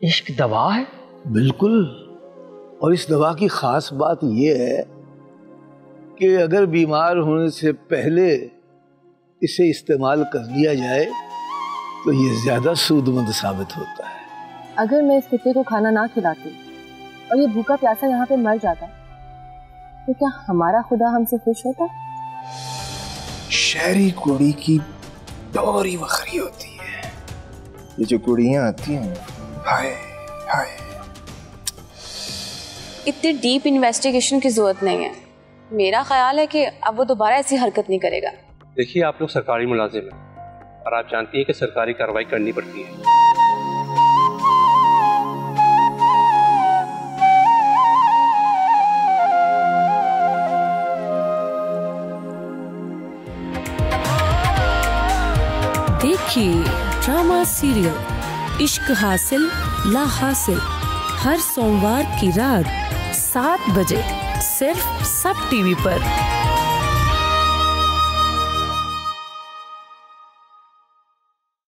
इश्क दवा है? बिल्कुल। और इस दवा की खास बात यह है कि अगर बीमार होने से पहले इसे इस्तेमाल कर लिया जाए तो ये ज़्यादा सूदमंद साबित होता है। अगर मैं इस कुत्ते को खाना ना खिलाती और ये भूखा प्यासा यहाँ पे मर जाता तो क्या हमारा खुदा हमसे खुश होता? शहरी कुड़ी की डोरी वखरी होती है। ये जो कुड़ियाँ आती हैं हाय हाय। इतनी डीप इन्वेस्टिगेशन की ज़रूरत नहीं है। मेरा ख्याल है कि अब वो दोबारा ऐसी हरकत नहीं करेगा। देखिए आप लोग सरकारी मुलाजिम हैं और आप जानती हैं कि सरकारी कार्रवाई करनी पड़ती है। देखिए ड्रामा सीरियल इश्क हासिल ला हासिल। हर सोमवार की रात सात बजे सिर्फ़ सब टीवी पर।